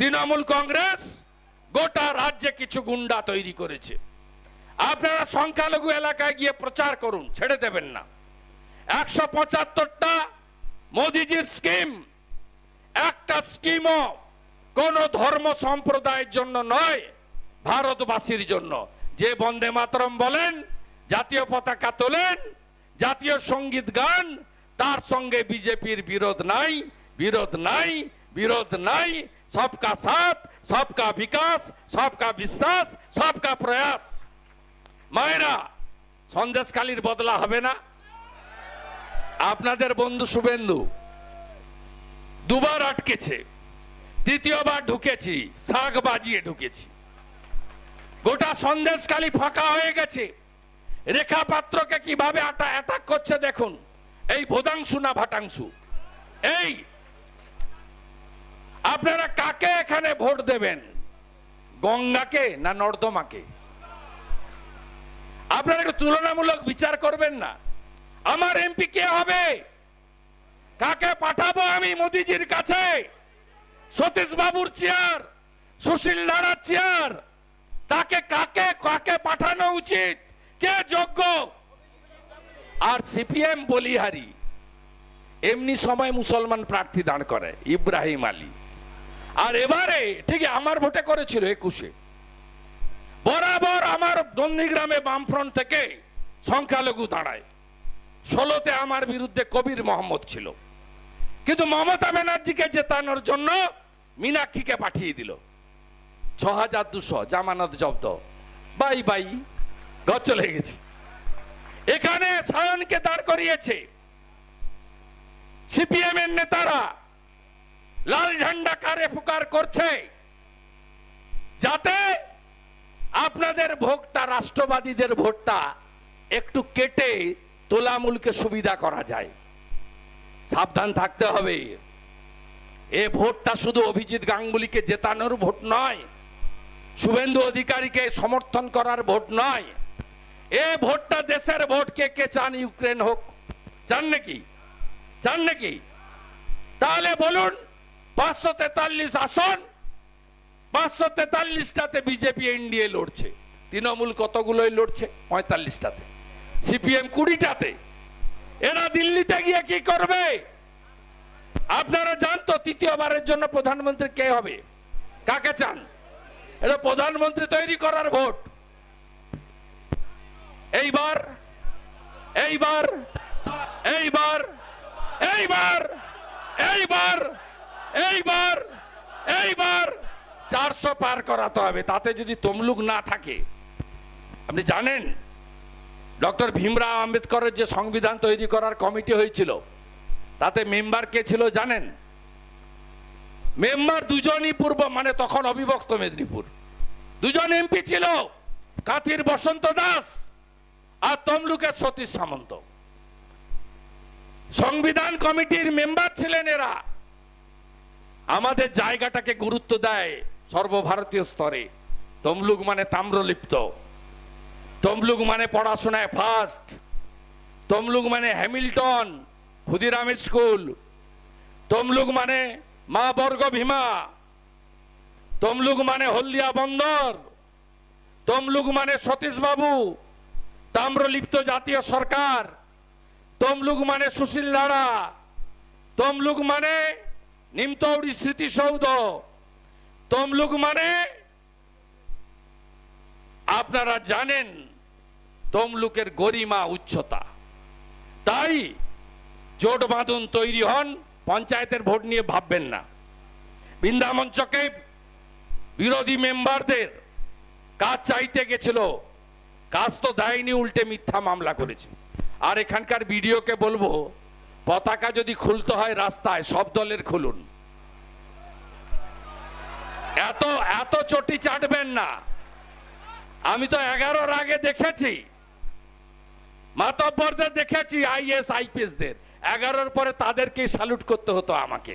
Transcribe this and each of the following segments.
তৃণমূল কংগ্রেস গোটা রাজ্যে কিছু গুন্ডা তৈরি করেছে। আপনারা সংখ্যালঘু এলাকায় গিয়ে প্রচার করুন, ছেড়ে দেবেন না। একশো পঁচাত্তরটা মোদিজির স্কিম, একটা স্কিমও কোন ধর্ম সম্প্রদায়ের জন্য নয়, ভারতবাসীর জন্য। যে বন্দে মাতরম বলেন, জাতীয় পতাকা তোলেন, জাতীয় সংগীত গান, তার সঙ্গে বিজেপির বিরোধ নাই বিরোধ নাই বিরোধ নাই সবকা সাথ সবকা বিকাশ সবকা বিশ্বাস সবকা প্রয়াস মায়েরা সন্দেশকালীর বদলা হবে না। আপনাদের বন্ধু শুভেন্দু, দুবার আটকেছে, তৃতীয়বার ঢুকেছি, শাক বাজিয়ে ঢুকেছি। গোটা সন্দেশকালী ফাঁকা হয়ে গেছে। রেখা পাত্রকে কীভাবে আটা অ্যাটাক করছে দেখুন। এই ভোদাংশু না ভাটাংশু? এই আপনারা কাকে এখানে ভোট দেবেন? গঙ্গাকে না নর্দমাকে? আপনারা একটু তুলনামূলক বিচার করবেন না। আমার এমপি কে হবে? কাকে পাঠাবো আমি মোদিজির কাছে? সতীশ বাবুর চেয়ার, সুশীল নারার চেয়ার, তাকে কাকে কাকে পাঠানো উচিত? কে যোগ্য? আর সিপিএম বলিহারি, এমনি সময় মুসলমান প্রার্থী দাঁড় করে, ইব্রাহিম আলী। আর এবারে ঠিক আমার ভোটে করেছিল একুশে। বরাবর আমার নন্দীগ্রামে বামফ্রন্ট থেকে সংখ্যালঘু দাঁড়ায়। ষোলোতে আমার বিরুদ্ধে কবির মোহাম্মদ ছিল। কিন্তু মমতা ব্যানার্জিকে জেতানোর জন্য মীনাক্ষীকে পাঠিয়ে দিল। ছ হাজার দুশো, জামানত জব্দ। বাই বাই, ঘর চলে গেছে। এখানে সায়নকে দাঁড় করিয়েছে। সিপিএম এর নেতারা লাল ঝান্ডা কারে ফুকার করছে? যাতে আপনাদের ভোটটা, রাষ্ট্রবাদীদের ভোটটা একটু কেটে তোলামূলকে সুবিধা করা যায়। সাবধান থাকতে হবে। এ ভোটটা শুধু অভিজিৎ গাঙ্গুলিকে জেতানোর ভোট নয়, শুভেন্দু অধিকারীকে সমর্থন করার ভোট নয়। এ ভোটটা দেশের ভোট কে কে চান, ইউক্রেন হোক। চান নাকি? চান নাকি? তাহলে বলুন পাঁচশো তেতাল্লিশ আসন, পাঁচশো তেতাল্লিশটাতে বিজেপি এনডিএ লড়ছে। তৃণমূল কতগুলোই লড়ছে? পঁয়তাল্লিশটাতে। সিপিএম কুড়িটাতে। এরা দিল্লিতে গিয়ে কি করবে? আপনারা জান তো, তৃতীয়বারের জন্য প্রধানমন্ত্রী কে হবে? কাকে চান? এটা প্রধানমন্ত্রী তৈরি করার ভোট। এইবার এইবার এইবার এইবার এইবার এইবার এইবার চারশো পার করাতে হবে, তাতে যদি তমলুক না থাকে। আপনি জানেন, ডক্টর ভীমরাও আম্বেদকরের যে সংবিধান তৈরি করার কমিটি হয়েছিল, তাতে মেম্বার কে ছিল জানেন? মেম্বার দুজনই পূর্ব মানে তখন অবিভক্ত মেদিনীপুর। দুজন এমপি ছিল কাথির বসন্ত দাস আর তমলুকের সতীশ সামন্ত। সংবিধান কমিটির মেম্বার ছিলেন এরা। আমাদের জায়গাটাকে গুরুত্ব দেয় সর্বভারতীয় স্তরে। তমলুক মানে তাম্রলিপ্ত। তমলুক মানে পড়াশোনায় ফার্স্ট তমলুক মানে হ্যামিল্টন ক্ষুদিরামের স্কুল। তমলুক মানে মা বর্গ ভীমা। তমলুক মানে হলদিয়া বন্দর। তমলুক মানে সতীশ বাবু তাম্রলিপ্ত জাতীয় সরকার। তমলুক মানে সুশীল লাড়া তমলুক মানে নিমতৌড়ি স্মৃতিসৌধ তমলুক মানে? আপনারা জানেন তমলুকের গরিমা উচ্চতা। তাই জোট বাঁধন তৈরি হন, পঞ্চায়েতের ভোট নিয়ে ভাববেন না। বৃন্দামঞ্চকে বিরোধী মেম্বারদের কাজ চাইতে গেছিল, কাজ তো দেয়নি, উল্টে মিথ্যা মামলা করেছে। আর এখানকার বিডিওকে বলব পতাকা যদি খুলতে হয় রাস্তায়, সব দলের খুলুন। এত এত চটি চাটবেন না। আমি তো এগারোর আগে দেখেছি। মাতব্বরদের দেখেছি আইএস আইপিএস দের এগারোর পরে তাদেরকে স্যালুট করতে হতো আমাকে।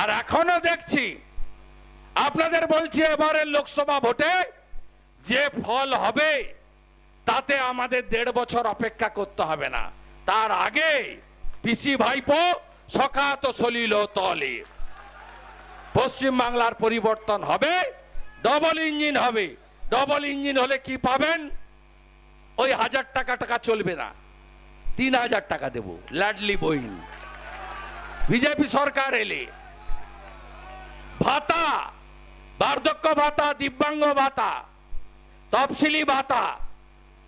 আর এখনও দেখছি। আপনাদের বলছি এবারের লোকসভা ভোটে যে ফল হবে, তাতে আমাদের দেড় বছর অপেক্ষা করতে হবে না। তার আগে পিসি ভাইপো, সখাত সলিল তলে। পশ্চিম বাংলার পরিবর্তন হবে ডবল ইঞ্জিন হবে। ডবল ইঞ্জিন হলে কি পাবেন? ওই হাজার টাকা টাকা চলবে না। তিন হাজার টাকা দেব লাডলি বইন। বিজেপি সরকার এলে। ভাতা, বার্ধক্য ভাতা, দিব্যাঙ্গ ভাতা, তফসিলি ভাতা,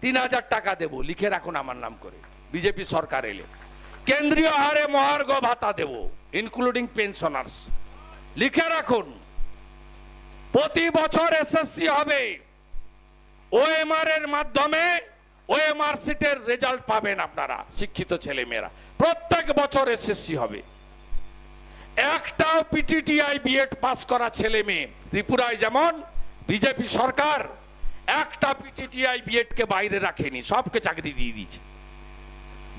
তিন হাজার টাকা দেব, লিখে রাখুন আমার নাম করে। বিজেপি সরকার এলে। কেন্দ্রীয় হারে মহার্ঘ ভাতা দেব ইনক্লুডিং পেনশনার্স লিখে রাখুন, প্রতি বছর এসএসসি হবে। ওএমআর এর মাধ্যমে ওএমআর সিটের রেজাল্ট পাবেন আপনারা, শিক্ষিত ছেলে মেয়েরা প্রত্যেক বছর এসএসসি হবে। একটাও পিটিটিআই বিএড পাস করা ছেলে মেয়ে ত্রিপুরায় যেমন বিজেপি সরকার, একটা পিটিটিআই বিএড কে বাইরে রাখেনি, সবকে চাকরি দিয়ে দিয়েছে।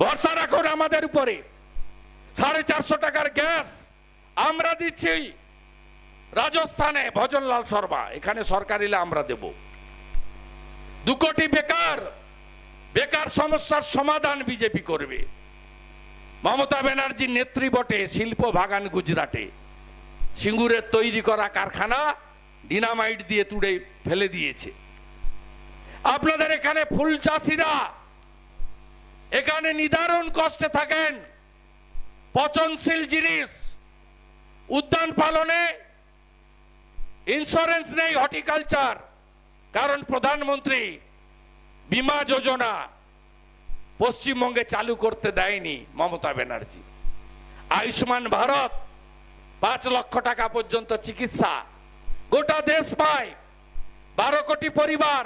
ভরসা রাখুন আমাদের উপরে। সাড়ে চারশো টাকার গ্যাস আমরা দিচ্ছি রাজস্থানে ভজনলাল শর্মা। এখানে সরকার এলে আমরা দেব। দু কোটি বেকার বেকার সমস্যার সমাধান বিজেপি করবে। মমতা ব্যানার্জির নেত্রী বটে শিল্প বাগান গুজরাটে। সিঙ্গুরের তৈরি করা কারখানা ডিনামাইট দিয়ে তুড়ে ফেলে দিয়েছে। আপনাদের এখানে ফুল চাষিরা এখানে নিদারুণ কষ্টে থাকেন। পচনশীল জিনিস। উদ্যান পালনে ইন্স্যুরেন্স নেই হর্টিকালচার কারণ প্রধানমন্ত্রী বীমা যোজনা পশ্চিমবঙ্গে চালু করতে দেয়নি মমতা ব্যানার্জি। আয়ুষ্মান ভারত, পাঁচ লক্ষ টাকা পর্যন্ত চিকিৎসা। গোটা দেশ পায়। বারো কোটি পরিবার,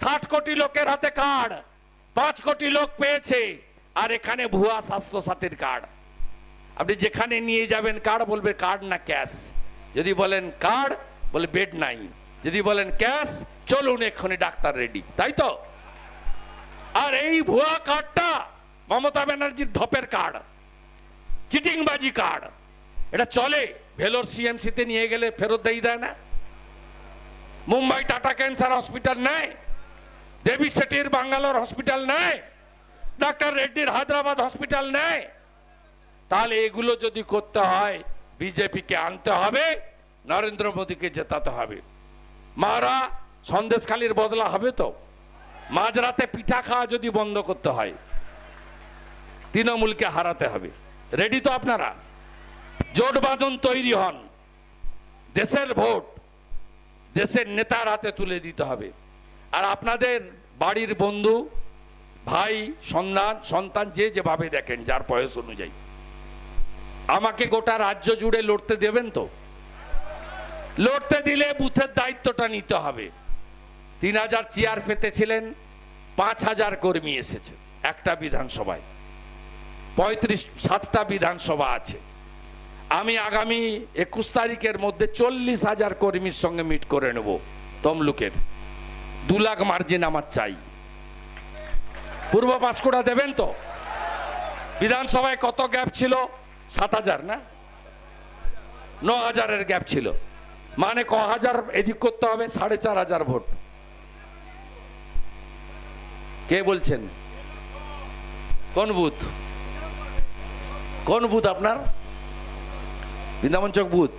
ষাট কোটি লোকের হাতে কার্ড। পাঁচ কোটি লোক পেয়েছে, আর এখানে ভুয়া স্বাস্থ্য সাথীর কার্ড। আপনি যেখানে নিয়ে যাবেন কার্ড, বলবে কার্ড না ক্যাশ। যদি বলেন কার্ড, বলে বেড নাই। যদি বলেন ক্যাশ, চলুন এক্ষুনি ডাক্তার রেডি। তাই তো? আর এই ভুয়া কার্ডটা মমতা ব্যানার্জির ধপের কার্ড, চিটিংবাজি কার্ড। এটা চলে, ভেলোর সিএমসিতে নিয়ে গেলে ফেরত দিয়ে দেয় না। মুম্বাই টাটা ক্যান্সার হসপিটাল নেয় দেবী শেঠির বাঙ্গালোর হসপিটাল নেয় ডাক্তার রেড্ডির হায়দ্রাবাদ হসপিটাল নেয় তাহলে এগুলো যদি করতে হয়, বিজেপিকে আনতে হবে, নরেন্দ্র মোদীকে জেতাতে হবে। মারা সন্দেশখালির বদলা হবে তো? মাঝরাতে পিঠা খাওয়া যদি বন্ধ করতে হয়, তৃণমূলকে হারাতে হবে। রেডি তো আপনারা? জোট বাঁধন তৈরি হন। দেশের ভোট, দেশের নেতার হাতে তুলে দিতে হবে। আর আপনাদের বাড়ির বন্ধু, ভাই, সন্তান সন্তান যে যেভাবে দেখেন, যার বয়স অনুযায়ী। আমাকে গোটা রাজ্য জুড়ে লড়তে দেবেন তো? লড়তে দিলে বুথের দায়িত্বটা নিতে হবে। তিন হাজার চেয়ার পেতেছিলেন, পাঁচ হাজার কর্মী এসেছে একটা বিধানসভায়। পঁয়ত্রিশ সাতটা বিধানসভা আছে। আমি আগামী একুশ তারিখের মধ্যে চল্লিশ হাজার কর্মীর সঙ্গে মিট করে নেব তমলুকের। দু লাখ মার্জিন আমার চাই। পূর্ব পাঁশকুড়া দেবেন তো? বিধানসভায় কত গ্যাপ ছিল? সাত হাজার না? ন হাজারের গ্যাপ ছিল। মানে ক হাজার এদিক করতে হবে? সাড়ে চার হাজার ভোট। কে বলছেন? কোন বুথ? কোন বুথ আপনার? বৃন্দাবন চক বুথ।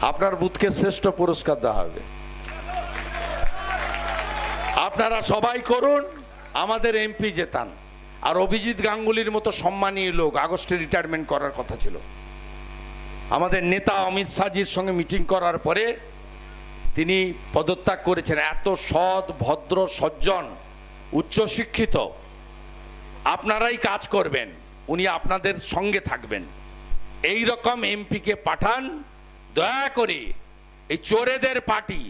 আপনার বুথকে শ্রেষ্ঠ পুরস্কার দেওয়া হবে। আপনারা সবাই করুন, আমাদের এমপি জেতান। আর অভিজিৎ গাঙ্গুলির মতো সম্মানীয় লোক আগস্টে রিটায়ারমেন্ট করার কথা ছিল। আমাদের নেতা অমিত শাহজির সঙ্গে মিটিং করার পরে তিনি পদত্যাগ করেছেন। এত সৎ, ভদ্র, সজ্জন, উচ্চশিক্ষিত। আপনারাই কাজ করবেন, উনি আপনাদের সঙ্গে থাকবেন। এই রকম এমপিকে পাঠান, দয়া করে। এই চোরেদের পার্টি,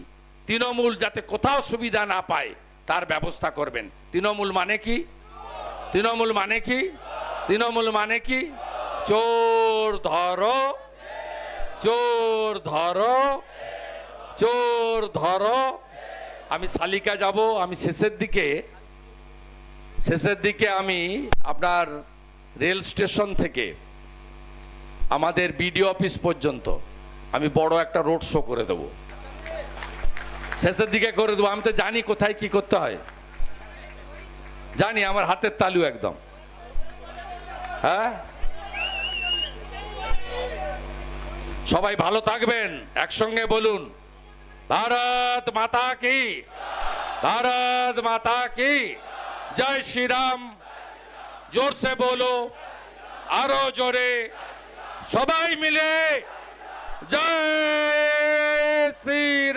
তৃণমূল যাতে কোথাও সুবিধা না পায় তার ব্যবস্থা করবেন। তৃণমূল মানে কি? তৃণমূল মানে কি? তৃণমূল মানে কি? চোর ধরো চোর ধরো চোর ধরো। আমি শালিকা যাব, আমি শেষের দিকে শেষের দিকে আমি আপনার রেল স্টেশন থেকে, আমাদের বিডিও অফিস পর্যন্ত আমি বড় একটা রোড শো করে দেবো। শেষের দিকে করে দেবো। আমি তো জানি কোথায় কি করতে হয়। জানি, আমার হাতের তালু একদম। হ্যাঁ? সবাই ভালো থাকবেন, একসঙ্গে বলুন। ভারত মাতা কি? ভারত মাতা কি? জয় শ্রীরাম। জোরসে বলো, আরও জোরে। সবাই মিলে জয় শ্রী